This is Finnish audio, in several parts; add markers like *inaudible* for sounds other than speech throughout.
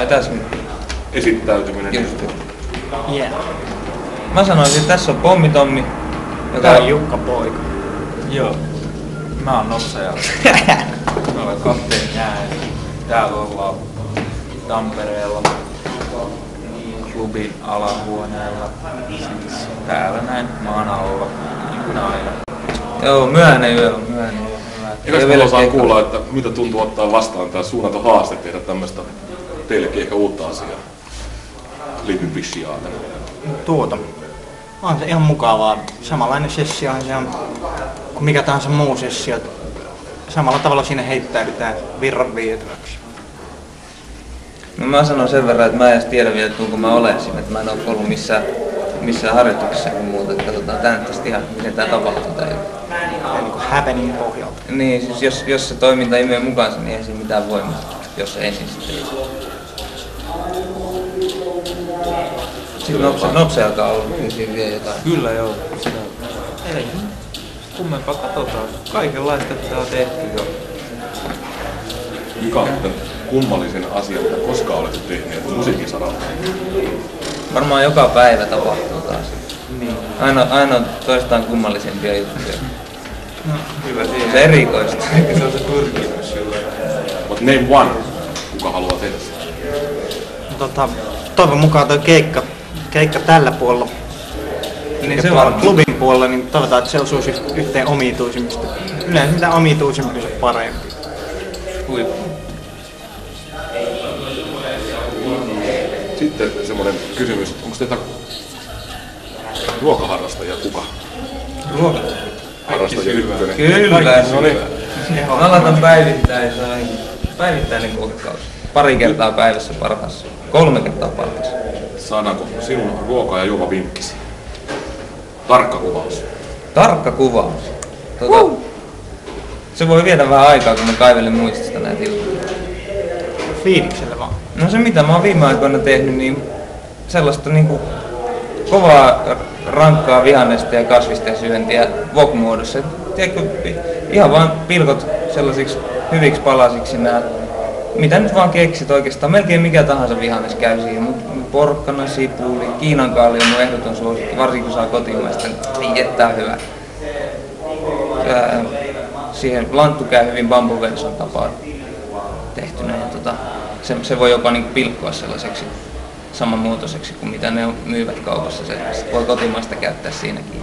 Ai tässä esittäytyminen. Just. Yeah. Mä sanoisin, että tässä on Pommitommi, joka Tää on Jukka poika. Joo. Mä oon Nopsaja. *laughs* Mä olen kapteeni Jää. Täällä ollaan Tampereella klubin alahuoneella. Siis täällä näin maan alla. Niin kuin aina. Joo, myöhäinen yö on myöhäinen yö. Hyvä. Eikä Ei me kuulla, että mitä tuntuu ottaa vastaan tämä suunnaton haaste tehdä tämmöistä teillekin ehkä uutta asiaa. Livypissiaata. Tuota. On se ihan mukavaa. Samanlainen sessio se on kuin mikä tahansa muu sessio. Samalla tavalla siinä heittäydytään virran vietäväksi. No mä sanon sen verran, että mä en edes tiedä vielä, tuunko mä olen siinä, että mä en ole ollut missään, missään harjoituksessa kuin muuta. Että katsotaan tänne tästä ihan, miten tää tapahtuu. Ja niin kuin happening pohjalta. Niin, siis jos, jos se toiminta imee mukaansa, niin ei siinä mitään voi, mutta jos se ensin sitten ei. Sitten nopse, niin siinä vie jotain. Kyllä joo. Ei. Kummempaa katsotaan. Kaikenlaista tää on tehty jo. Mikä on muuten kummallisen asian, mitä koskaan olette tehneet musiikin saralla? Varmaan joka päivä tapahtuu taas. Niin. Aina, aina on toistaan kummallisempia juttuja. No, Hyvä Se erikoista. Se on se pyrkimys sillä. Mutta name one, kuka haluaa? Tota, toivon mukaan toi keikka, keikka tällä puolella Niin se tuolla varmaan. klubin puolella, niin toivotaan, että se osuisi yhteen omituisimmista. Yleensä mitä omituisempi, se parempi. Sitten semmoinen kysymys, onko teitä ruokaharrastajia kuka? Ruoka. Harrastajia ykkönen. Kyllä. No niin. Mä laitan päivittäin, se on päivittäinen kuokkausi. Pari kertaa päivässä parhaassa. Kolme kertaa parhaassa. Saadaanko sinun ruoka- ja juomavinkkisi? Tarkka kuvaus. Tarkka kuvaus. Tota, se voi viedä vähän aikaa, kun mä kaivelen muistista näitä juttuja. Fiiliksellä vaan. No se mitä mä oon viime aikoina tehnyt, niin sellaista niinku kovaa rankkaa vihannesta ja kasvisten syöntiä wok-muodossa. Et Tiedätkö, ihan vaan pilkot sellaisiksi hyviksi palasiksi nämä, mitä nyt vaan keksit oikeastaan. Melkein mikä tahansa vihannes käy siihen, mutta porkkana, sipuli, kiinankaali on mun ehdoton suosikki, varsinkin kun saa kotimaista. Niin on hyvä. Ää, siihen lanttu käy hyvin bambuverson tapaan tehtynä. Ja tota, se, se voi jopa niin pilkkoa sellaiseksi samanmuotoiseksi kuin mitä ne myyvät kaupassa. Se, voi kotimaista käyttää siinäkin.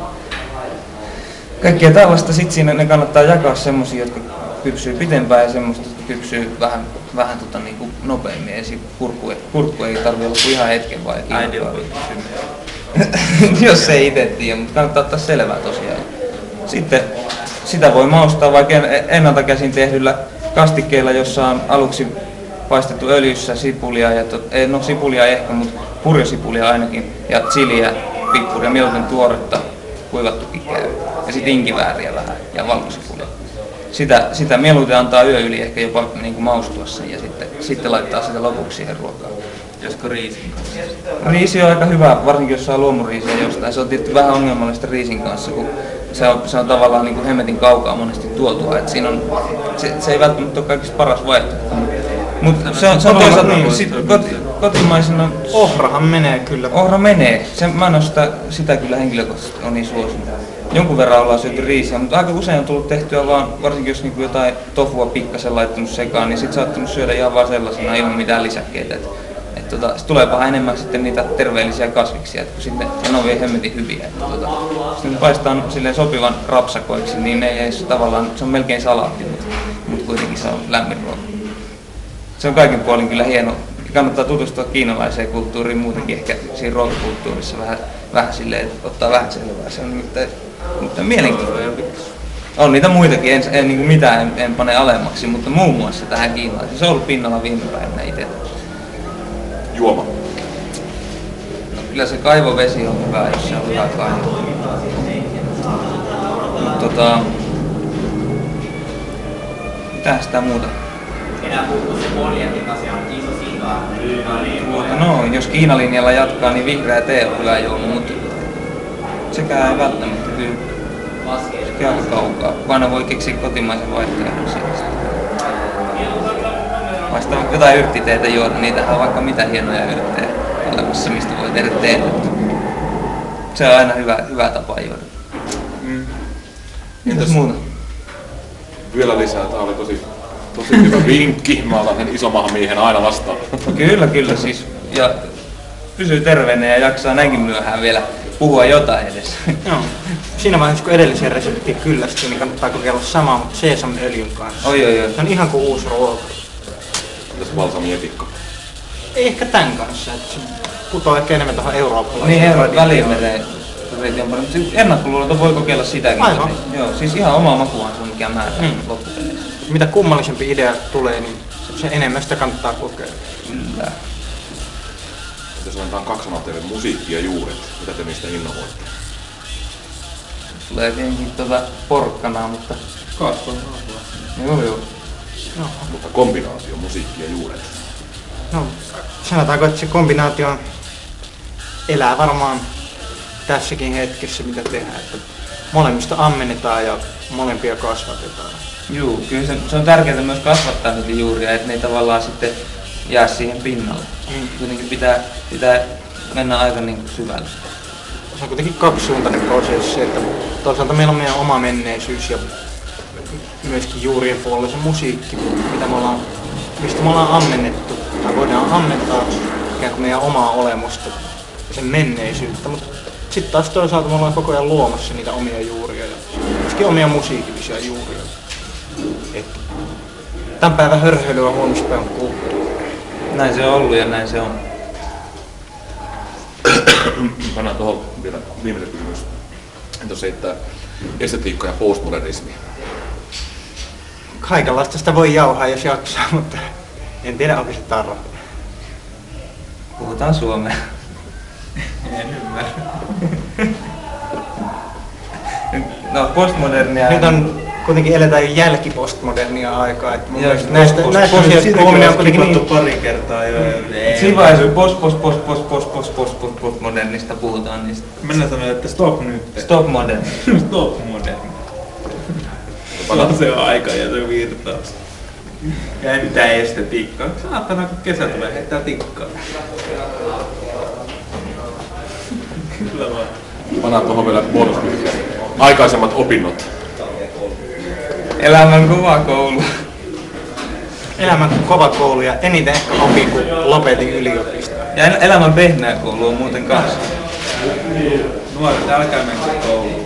Kaikkea tällaista sitten siinä ne kannattaa jakaa semmosia, jotka kypsyy pitempään ja semmoista, kypsyy vähän, vähän tota niin kuin nopeammin. Esi kurkku, kurkku ei tarvi olla kuin ihan hetken voi kysyä. *laughs* jos ei itse tiedä, mutta kannattaa ottaa selvää tosiaan. Sitten sitä voi maustaa vaikka en- ennalta käsin tehdyllä kastikkeella, jossa on aluksi paistettu öljyssä sipulia, ja tot, ei, no sipulia ehkä, mutta purjosipulia ainakin, ja chiliä, pippuria, mieluiten tuoretta, kuivattukin käy. Ja sitten inkivääriä vähän ja valkosipulia. Sitä, sitä mieluiten antaa yö yli ehkä jopa niin kuin maustua sen ja sitten, sitten laittaa sitä lopuksi siihen ruokaan. Josko riisin kanssa. Riisi on aika hyvä, varsinkin jos saa luomuriisiä jostain. Se on tietysti vähän ongelmallista riisin kanssa, kun se on, se on tavallaan niin kuin hemmetin kaukaa monesti tuotua. Et siinä on, se, se, ei välttämättä ole kaikista paras vaihtoehto. Mutta se on, se on toisaalta niin, sit, kotimaisena Ohrahan menee kyllä. ohra menee. Se, mä en ole sitä, sitä kyllä henkilökohtaisesti on niin suosinut. Jonkun verran ollaan syöty riisiä, mutta aika usein on tullut tehtyä vaan, varsinkin jos niinku jotain tofua pikkasen laittanut sekaan, niin sit saattanut syödä ihan vaan sellaisena ilman mitään lisäkkeitä. Et, et tota, sit tulee vähän enemmän sitten niitä terveellisiä kasviksia, et kun sitten ne on vielä hemmetin hyviä. Et, tota, sitten ne paistaa silleen sopivan rapsakoiksi, niin ne ei edes tavallaan, se on melkein salaatti, mutta mut kuitenkin se on lämmin ruoka. Se on kaikin puolin kyllä hieno. Kannattaa tutustua kiinalaiseen kulttuuriin muutenkin ehkä siinä ruokakulttuurissa vähän, vähän silleen, että ottaa vähän selvää. Se on nimittäin, nimittäin mielenkiintoinen. On niitä muitakin, en, en niin mitään en, en pane alemmaksi, mutta muun muassa tähän kiinalaiseen. Se on ollut pinnalla viime päivänä itse. Juoma. No, kyllä se kaivovesi on hyvä, jos se on hyvä kaivo. Mutta tota, mitä sitä muuta? Muuta, no, jos Kiinalinjalla jatkaa, niin vihreä tee on hyvä juoma, mutta sekään ei välttämättä kyllä. Kaukaa. Kun aina voi keksiä kotimaisen vaihtoehdon siitä. Vai ostaa jotain yrttiteitä juoda, niitä on vaikka mitä hienoja yrttejä olemassa, mistä voi tehdä teetä. Se on aina hyvä, hyvä tapa juoda. Mm. Entäs muuta? Vielä lisää. Tää oli tosi, tosi hyvä vinkki. Mä otan sen isomman miehen aina vastaan. Kyllä, kyllä siis. Ja pysyy terveenä ja jaksaa näinkin myöhään vielä puhua jotain edes. Joo. Siinä vaiheessa kun edelliseen reseptiin kyllästyy, niin kannattaa kokeilla samaa, mutta seesamiöljyn kanssa. Oi oi oi. Se on ihan kuin uusi ruoka. Entäs balsamietikko? Ei ehkä tämän kanssa, että se putoaa ehkä enemmän tuohon Eurooppaan. Niin euro välimereen. Siis ennakkoluuloita voi kokeilla sitäkin. Aivan. Joo, siis ihan oma makuhan se on mikä määrä Mm. loppupeleissä. Mitä kummallisempi idea tulee, niin se enemmän sitä kannattaa kokeilla. Kyllä. Jos annetaan kaksi sanaa teille, musiikki ja juuret. Mitä te niistä innovoitte? Tulee tietenkin tuota porkkanaa, mutta Kasvaa. joo joo. No, Mutta kombinaatio, musiikki ja juuret. no, sanotaanko, että se kombinaatio elää varmaan tässäkin hetkessä, mitä tehdään. Että molemmista ammennetaan ja molempia kasvatetaan. Juu, kyllä se, se on tärkeää myös kasvattaa niitä juuria, että ne ei tavallaan sitten jää siihen pinnalle. Mm. Kuitenkin pitää, pitää mennä aika niin kuin syvälle. Se on kuitenkin kaksisuuntainen prosessi, että toisaalta meillä on meidän oma menneisyys ja myöskin juurien puolella se musiikki, mitä me ollaan, mistä me ollaan ammennettu. Tai voidaan ammentaa ikään kuin meidän omaa olemusta ja sen menneisyyttä, mutta sitten taas toisaalta me ollaan koko ajan luomassa niitä omia juuria ja myöskin omia musiikillisia juuria. Että tämän päivän hörhöily on huomispäivän kulttuuri. Näin se on ollut ja näin se on. Pannaan tuohon vielä viimeinen kysymys. Entä se, että estetiikka ja postmodernismi? Kaikenlaista sitä voi jauhaa, jos jaksaa, *laughs* mutta en tiedä, onko se tarve. Puhutaan suomea. *laughs* En ymmärrä. No postmodernia. Nyt on kuitenkin eletään jo jälkipostmodernia aikaa. Että mun mielestä näistä, post- näistä post- asioista puhuminen on kuitenkin niin... pari kertaa jo. Ei. Siinä vaiheessa, post, post, post, post, post, post, post, post, post, postmodernista puhutaan, niin Mennään sanoa, että stop nyt. stop modern. stop moderni. Se on aika ja se virtaus. Ja ei mitään estetiikkaa. Saatana kun kesä tulee heittää tikkaa. Kyllä vaan. Pannaan tuohon vielä bonuskysymys. Aikaisemmat opinnot. Elämän kova koulu. Elämän kova koulu ja eniten ehkä opin, kun lopetin yliopistoa. Ja el- elämän pehmeä koulu on muuten kanssa. Nuoret, älkää menkö kouluun.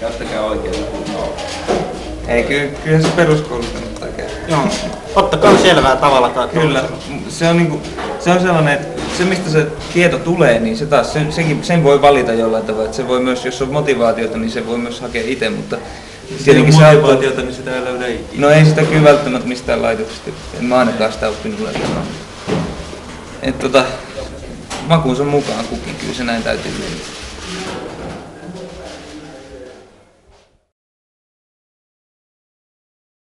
Käyttäkää oikein. Ei, kyllä, kyllä se peruskoulu kannattaa käydä. Joo. Ottakaa selvää tavalla tai Kyllä, se on, niinku, se on sellainen, että se mistä se tieto tulee, niin se taas, se, sekin, sen voi valita jollain tavalla. Että se voi myös, jos on motivaatiota, niin se voi myös hakea itse, mutta Tietenkin se motivaatiota, niin sitä ei löydä ikinä. No ei sitä kyllä välttämättä mistään laitoksesta. En mä ainakaan sitä oppinut löytämään. Et tota, makuunsa mukaan kukin, kyllä se näin täytyy mennä.